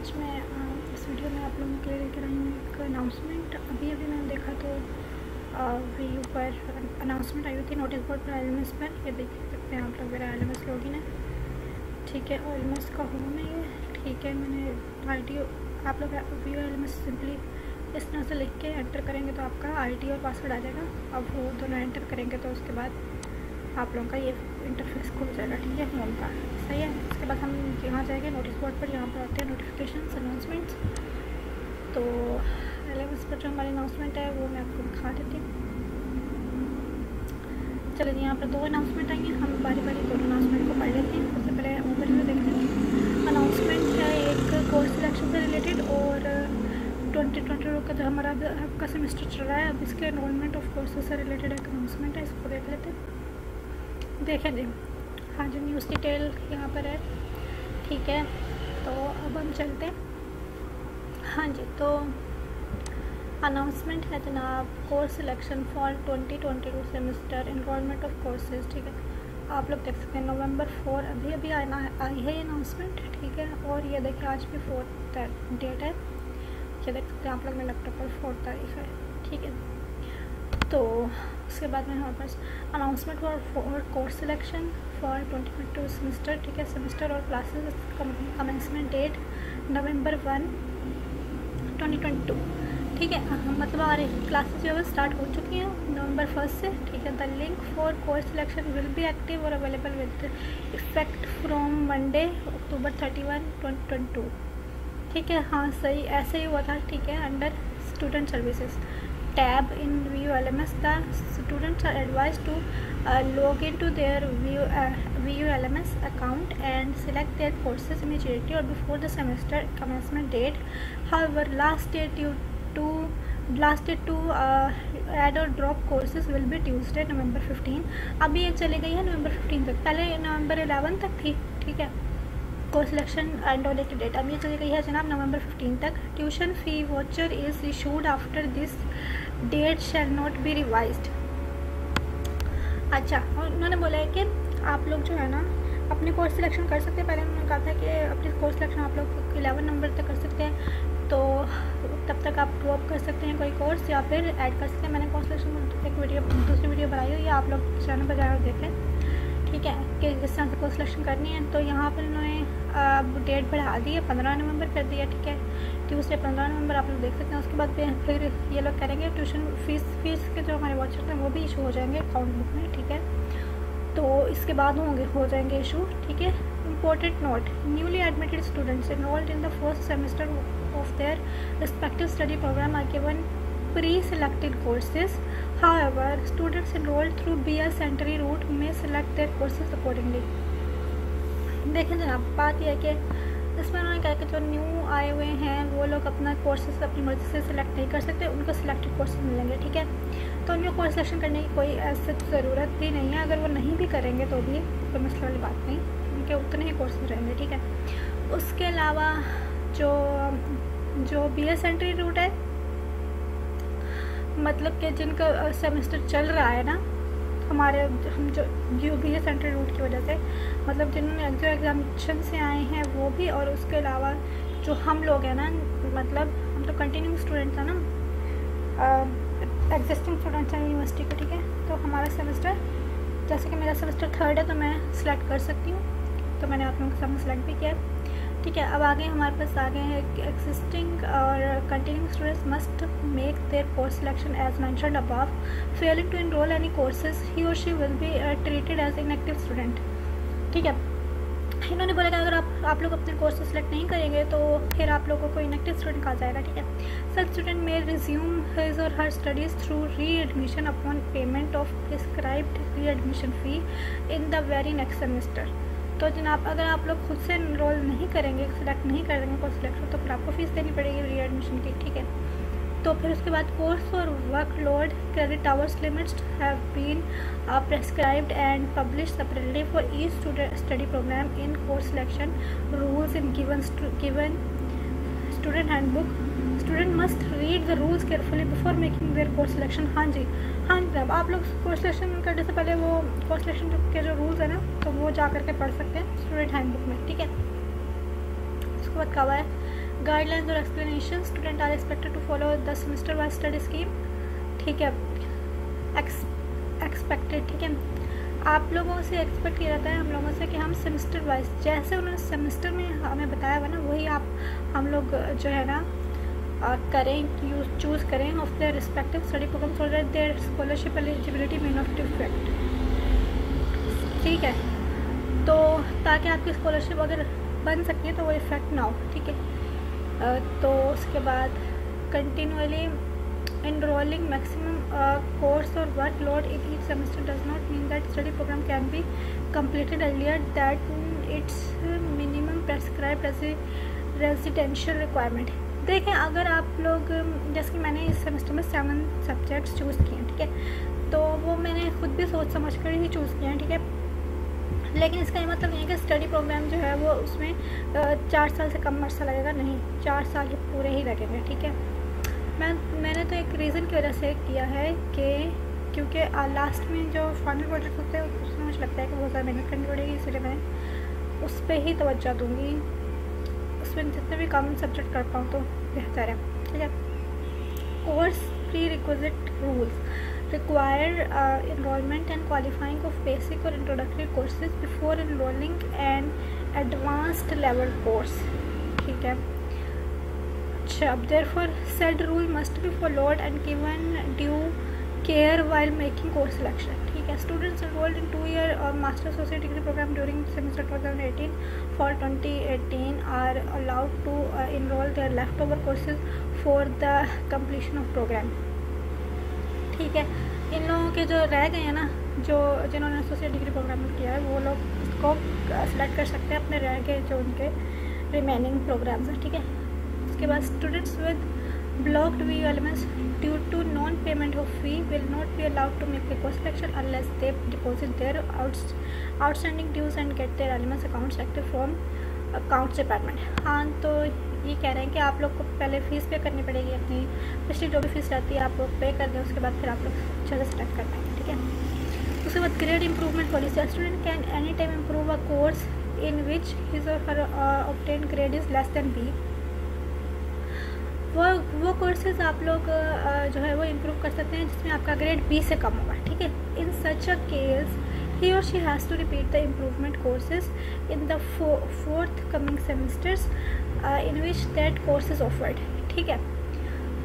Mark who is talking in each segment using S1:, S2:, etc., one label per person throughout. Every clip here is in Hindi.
S1: आज मैं इस वीडियो में आप लोगों के लिए लेकर आई हूँ एक अनाउंसमेंट अभी अभी मैंने देखा तो वीडियो पर अनाउंसमेंट आई हुई थी नोटिस बोर्ड पर एल पर। ये देख सकते हैं आप लोग मेरा एल एम एस लॉगिन है। ठीक है एल का होम है ये। ठीक है, मैंने आई आप लोग वी एल एम सिंपली इस तरह से लिख के एंटर करेंगे तो आपका आई और पासवर्ड आ जाएगा। अब वो दोनों एंटर करेंगे तो उसके बाद आप लोगों का ये इंटरफेस खुल जाएगा, ठीक है? होम का। सही है? उसके बाद हम यहाँ जाएँगे नोटिस बोर्ड पर यहाँ पर आते हैं नोटिफिकेशन अनाउंसमेंट्स तो एल पर जो हमारी अनाउंसमेंट है, वो मैं आपको दिखा देती हूँ। चलिए यहाँ पर दो अनाउंसमेंट आई हैं। हम बारी बारी दोनों अनाउंसमेंट को पढ़ लेते हैं। सबसे पहले ओवरव्यू देखते हैं। अनाउंसमेंट है एक कोर्स सिलेक्शन से रिलेटेड और ट्वेंटी ट्वेंटी का जो हमारा, आपका सेमेस्टर चल रहा है, अब इसके एनरोलमेंट ऑफ़ कोर्सेज से रिलेटेड एक अनाउंसमेंट है, इसको देख लेते हैं। देखें जी हाँ जी न्यूज़ डिटेल यहाँ पर है। ठीक है तो अब हम चलते हैं। हाँ जी तो अनाउंसमेंट है जनाब course selection for twenty twenty two semester enrolment of courses ठीक है। आप लोग देख सकते हैं नवंबर फोर अभी अभी आना आई है अनाउंसमेंट ठीक है। और ये देखिए, आज भी फोर्थ डेट है। ये देख सकते हैं, आप लोग मेरे लैपटॉप पर फोर्थ तारीख है, ठीक है। तो उसके बाद में हमारे पास announcement for course selection for twenty twenty two semester ठीक है? सेमेस्टर और classes commencement date November one twenty twenty two ठीक है? मतलब हमारे क्लासेस जो है स्टार्ट हो चुकी हैं नवंबर फ़र्स्ट से, ठीक है? The link for course selection will be active और available with effect from Monday October thirty one twenty twenty two ठीक है? हाँ सही, ऐसे ही हुआ था, ठीक है? Under student services tab in View LMS, the students are advised to uh, log into their View, uh, View LMS account and select their courses immediately or before the semester commencement date. However, last date due to date to uh, add or drop courses will be Tuesday November 15 अभी ये चली गई है नवंबर 15 तक पहले नवंबर 11 तक थी ठीक है कोर्स सिलेक्शन एंड की डेट ये चली गई है जनाब नवंबर 15 तक। Tuition fee voucher is issued after this date shall not be revise अच्छा उन्होंने बोला है कि आप लोग जो है ना, अपने कोर्स सिलेक्शन कर सकते हैं। पहले उन्होंने कहा था कि अपनी कोर्स सिलेक्शन आप लोग इलेवन नंबर तक कर सकते हैं। तो तब तक आप ड्रॉप कर सकते हैं कोई कोर्स या फिर ऐड कर सकते हैं। मैंने कोर्स सिलेक्शन एक वीडियो दूसरी वीडियो बनाई हुई है, आप लोग चैनल पर जाकर देखें। ठीक है, कि जिस तरह से कोर्स सिलेक्शन करनी है तो यहाँ पर उन्होंने अब डेट बढ़ा दी है पंद्रह नवंबर कर दिया ठीक है ट्यूसडे पंद्रह नवंबर आप लोग देख सकते हैं उसके बाद फिर ये लोग करेंगे ट्यूशन फ़ीस फ़ीस के जो हमारे वॉचर हैं वो भी इशू हो जाएँगे अकाउंट बुक में ठीक है तो इसके बाद होंगे हो जाएँगे इशू ठीक है important note newly admitted students enrolled in the first semester of their respective study programme are given pre-selected courses. However, students enrolled through BS entry route may select their courses accordingly. देखें जनाब बात यह है कि इसमें उन्होंने कहा कि जो न्यू आए हुए हैं, वो लोग अपना कोर्सेज अपनी मर्ज़ी से सिलेक्ट नहीं कर सकते, उनको सिलेक्टेड कोर्सेज मिलेंगे, ठीक है? तो उनको कोर्स सिलेक्शन करने की कोई ऐसी ज़रूरत भी नहीं है, अगर वो नहीं भी करेंगे तो भी कोई मसले वाली बात नहीं, उनके उतने ही कोर्सेज रहेंगे, ठीक है? उसके अलावा जो जो बी एस एंट्री रूट है मतलब कि जिनका सेमेस्टर चल रहा है ना हमारे हम जो U B S central route की वजह से मतलब जिन्होंने जो एग्जामिशन से आए हैं वो भी और उसके अलावा जो हम लोग हैं ना मतलब हम तो कंटिन्यू स्टूडेंट्स हैं ना एग्जिस्टिंग स्टूडेंट्स हैं यूनिवर्सिटी के, ठीक है? तो हमारा सेमेस्टर जैसे कि मेरा सेमेस्टर थर्ड है तो मैं सिलेक्ट कर सकती हूँ। तो मैंने आप लोगों के सामने सेलेक्ट भी किया। ठीक है, अब आगे हमारे पास आगे हैं एक्सिस्टिंग और continuing students must make their course selection as mentioned above failing to enrol any courses he or she will be treated as inactive student ठीक है? इन्होंने बोला कि अगर आप आप लोग अपने कोर्स सेलेक्ट नहीं करेंगे तो फिर आप लोगों को इनएक्टिव स्टूडेंट कहा जाएगा, ठीक है? Such student may resume his or her studies through readmission upon payment of prescribed readmission fee in the very next semester तो जनाब, अगर आप लोग खुद से इनरोल नहीं करेंगे सिलेक्ट नहीं कर देंगे कोर्स सिलेक्शन तो फिर आपको फ़ीस देनी पड़ेगी री एडमिशन की, ठीक है? तो फिर उसके बाद कोर्स और workload credit hours limits have been prescribed and publish separately for each student study programme in course selection rules in given given student handbook student must read the rules carefully before making their course selection हाँ जी हाँ जी आप लोग कोर्स सिलेक्शन करने से पहले वो कोर्स सिलेक्शन के जो रूल्स हैं ना तो वो जा करके पढ़ सकते हैं स्टूडेंट हैंड बुक में, ठीक है? उसके बाद कहा है गाइडलाइंस और explanation student are expected to follow the semester wise study scheme ठीक है? एक्सपेक्टेड ठीक है? आप लोगों से एक्सपेक्ट किया जाता है, हम लोगों से कि हम सेमेस्टर वाइज जैसे उन्होंने सेमेस्टर में हमें बताया हुआ ना, वही आप, हम लोग जो है ना करें यूज़ चूज़ करें of their respective study programme so that their scholarship eligibility may not defect ठीक है? तो ताकि आपकी स्कॉलरशिप अगर बन सकती है तो वो इफ़ेक्ट ना हो, ठीक है? तो उसके बाद continuously enrolling maximum uh, course or workload in each semester does not mean that study program can be completed earlier that its minimum prescribed as a residential requirement देखें अगर आप लोग जैसे कि मैंने इस सेमेस्टर में सेवन सब्जेक्ट्स चूज़ किए हैं ठीक है तो वो मैंने खुद भी सोच समझ कर ही चूज़ किए हैं ठीक है लेकिन इसका ये मतलब नहीं है कि स्टडी प्रोग्राम जो है वो उसमें चार साल से कम अर्सा लगेगा नहीं चार साल पूरे ही लगेंगे ठीक है मैं, मैंने तो एक रीज़न की वजह से किया है कि, क्योंकि लास्ट में जो फाइनल प्रोजेक्ट होते हैं, उसमें मुझे लगता है कि बहुत ज़्यादा मेहनत करनी पड़ेगी, इसलिए मैं उस पर ही तवज्जो दूँगी। उसमें जितने भी कम सब्जेक्ट कर पाऊँ तो बेहतर है, ठीक है? Course prerequisite rules require enrolment and qualifying of basic और introductory courses before enrolling and advanced level course ठीक है? अच्छा अब therefore set rule must be followed and given due care while making course selection ठीक है students enrolled in two year और master associate degree programme during semester 2018 for 2018 are allowed to enrol their leftover courses for the completion of programme ठीक है, इन लोगों के जो रह गए हैं ना, जो, जिन्होंने एसोसिएट डिग्री प्रोग्राम किया है, वो लोग उसको सेलेक्ट कर सकते हैं अपने रह गए जो उनके रिमेनिंग प्रोग्राम्स हैं। ठीक है उसके बाद students with blocked v elements due to non payment of fee will not be allowed to make course selection unless they deposit their outstanding dues and get their elements account selected from accounts department हाँ तो ये कह रहे हैं कि आप लोग को पहले फ़ीस पे करनी पड़ेगी अपनी। पिछली जो भी फ़ीस रहती है, आप लोग पे कर दें, उसके बाद फिर आप लोग से सिलेक्ट कर पाएँगे, ठीक है? उसके बाद grade improvement policy student can any time improve a course in which his or her obtain grade is less than B वो वो कोर्सेज आप लोग जो है वो इम्प्रूव कर सकते हैं, जिसमें आपका ग्रेड बी से कम होगा, ठीक है? इन सच a case he or she has to repeat the improvement courses in the forthcoming semesters in which that is offered ठीक है?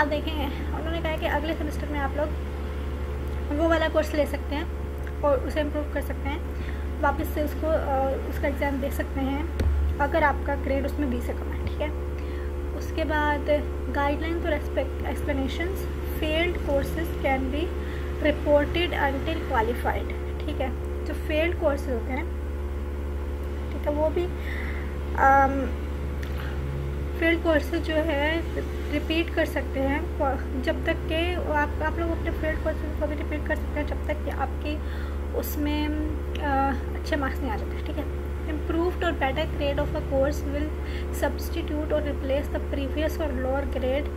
S1: अब देखें, उन्होंने कहा कि अगले सेमेस्टर में आप लोग वो वाला कोर्स ले सकते हैं और उसे इम्प्रूव कर सकते हैं। वापस से उसको उसका एग्ज़ाम दे सकते हैं, अगर आपका ग्रेड उसमें बी से कम है, ठीक है? उसके बाद गाइडलाइंस और explanation failed courses can be reported until qualified ठीक है? जो फेल्ड कोर्सेज होते हैं ठीक है वो भी फ़ील्ड कोर्सेज जो है रिपीट कर सकते हैं। जब तक के आप आप लोग अपने फ़ील्ड कोर्सेज को भी रिपीट कर सकते हैं जब तक कि आपकी उसमें आ, अच्छे मार्क्स नहीं आ जाते ठीक है? improved और better grade of a course will substitute और रिप्लेस द प्रीवियस और lower grade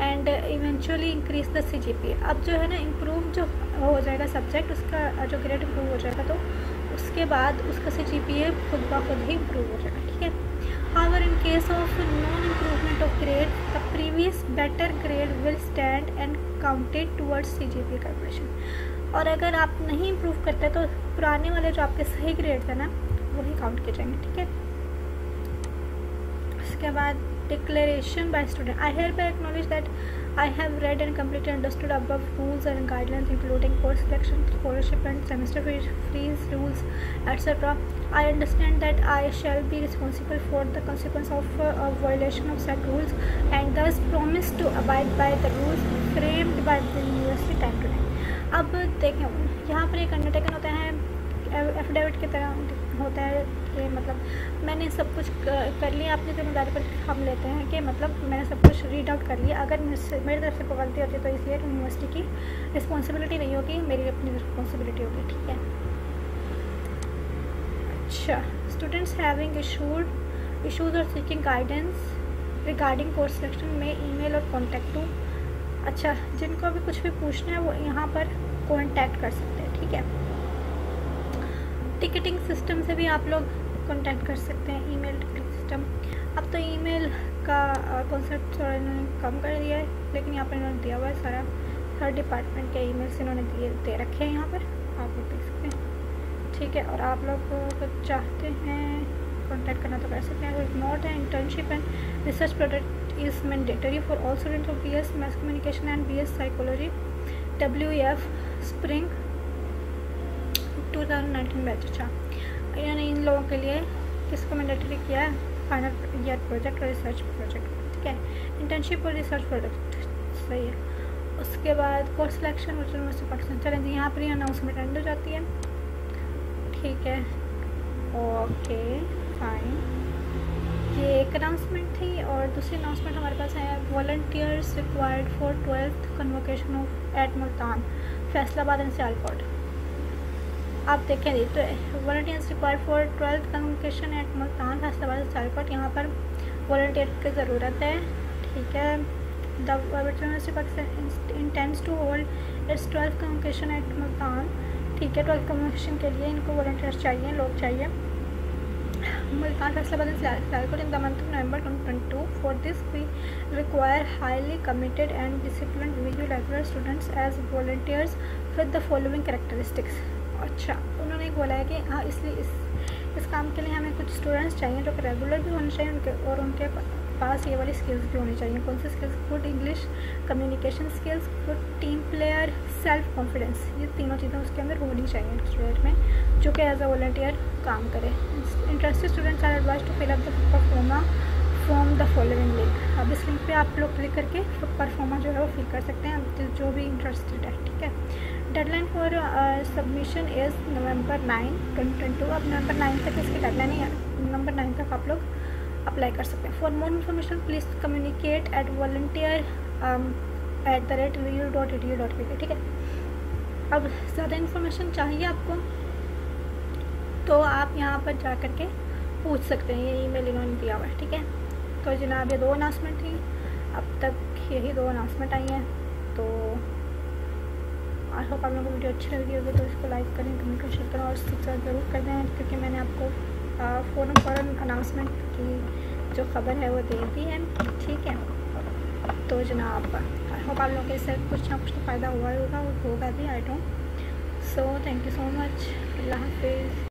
S1: and eventually increase the C G P अब जो है ना इम्प्रूव जो हो जाएगा सब्जेक्ट उसका, जो ग्रेड इम्प्रूव हो जाएगा तो उसके बाद उसका सी जी पी ए खुद ब खुद ही इम्प्रूव हो जाएगा, ठीक है? However in case of non improvement of grade the previous better grade will stand and counted towards C G P conversion और अगर आप नहीं इम्प्रूव करते तो पुराने वाले जो आपके सही ग्रेड थे ना वही काउंट किए जाएँगे, ठीक है? इसके बाद declaration by student I help I acknowledge that I have read and complete understood अब rules and guidelines including course selection scholarship and semester fees freeze rules etcetera I understand that I shall be responsible for the consequence of violation of set rules and thus promise to abide by the rules framed by the university time to time अब देखें, यहाँ पर एक अंडरटेकन होता है एफिडेविट की तरह होता है कि मतलब मैंने सब कुछ कर लिया, अपनी ज़िम्मेदारी पर हम लेते हैं कि मतलब मैंने सब कुछ रीड आउट कर लिया। अगर मेरी तरफ़ से कोई गलती होती है तो इसलिए यूनिवर्सिटी की रिस्पॉन्सिबिलिटी नहीं होगी, मेरी अपनी रिस्पॉन्सिबिलिटी होगी, ठीक है? अच्छा स्टूडेंट्स हैविंग इशूड इशूज और seeking guidance regarding course selection may email और कॉन्टैक्ट टू अच्छा जिनको भी कुछ भी पूछना है वो यहाँ पर कॉन्टैक्ट कर सकते हैं, ठीक है? टिकटिंग सिस्टम से भी आप लोग कॉन्टैक्ट कर सकते हैं ईमेल टिकटिंग सिस्टम अब तो ईमेल का कॉन्सेप्ट थोड़ा इन्होंने कम कर दिया है, लेकिन यहाँ पर इन्होंने दिया हुआ है सारा। हर डिपार्टमेंट के ईमेल्स इन्होंने दिए, दे रखे हैं यहाँ पर। आप लोग देख सकते हैं। ठीक है, और आप लोग चाहते हैं कॉन्टैक्ट करना तो कर सकते हैं। अगर नॉट है internship and research product is mandatory for all student of B S math communication and B S psychology W F spring two thousand nineteen batch अच्छा। इन्होंने इन लोगों के लिए किसको मैंडेटरी किया है? फाइनल ईयर प्रोजेक्ट और रिसर्च प्रोजेक्ट ठीक है? इंटर्नशिप और रिसर्च प्रोजेक्ट सही है। उसके बाद कोर्स सिलेक्शन यूनिवर्सिटी पाकिस्तान चलें जी यहाँ पर ही अनाउंसमेंट एंड हो जाती है। ठीक है। ओके फाइन ये एक अनाउंसमेंट थी और दूसरी अनाउंसमेंट हमारे पास है volunteers required for twelfth convocation of at Multan Faisalabad and Sialkot. आप देखें जी तो volunteers required for twelfth convocation at Multan Faisalabad Sialkot यहाँ पर वॉल्टियर की ज़रूरत है, ठीक है। Intends to hold its twelfth communication at Multan ठीक है। ट्वेल्थ कन्वकेशन के लिए इनको वॉल्टियर्स चाहिए, लोग चाहिए। Multan Faisalabad Sialkot in the month of November twenty for this we require highly committed and discipline with students as volunteers with the following characteristics अच्छा उन्होंने बोला है कि हाँ इसलिए इस इस काम के लिए हमें कुछ स्टूडेंट्स चाहिए जो कि रेगुलर भी होने चाहिए, उनके, और उनके पास ये वाली स्किल्स भी होनी चाहिए। कौन सी skills good English communication skills good team player self confidence ये तीनों चीज़ें उसके अंदर होनी चाहिए स्टूडेंट में, जो कि एज अ वॉल्टियर काम करे। Interested students are advise to fill up the proforma from the following link अब इस लिंक पे आप लोग क्लिक करके परफॉर्मा जो है वो फिल कर सकते हैं, जो भी इंटरेस्टेड है, ठीक है? Deadline for submission is November nine twenty twenty two अब नवंबर नाइन तक इसकी डेडलाइन है नवंबर नाइन तक आप लोग अप्लाई कर सकते हैं। For more information please communicate at volunteer at the rate V U dot E dot P ठीक है? अब ज़्यादा इन्फॉर्मेशन चाहिए आपको तो आप यहाँ पर जा कर के पूछ सकते हैं। ये ईमेल इन्होंने दिया हुआ है, ठीक है? तो जनाब, ये दो अनाउंसमेंट थी। अब तक यही दो अनाउंसमेंट आई हैं तो आई होप आप लोगों को वीडियो अच्छी लगी होगी तो इसको लाइक करें कमेंट करें शेयर करें और सब्सक्राइब ज़रूर कर दें, क्योंकि मैंने आपको फ़ौर फ़ौरन अनाउंसमेंट की जो खबर है वो दे दी है। ठीक है। तो जनाब आई होप आप लोगों के इससे कुछ ना कुछ तो फ़ायदा हुआ ही होगा होगा भी I don't so thank you so much अल्लाह हाफिज़.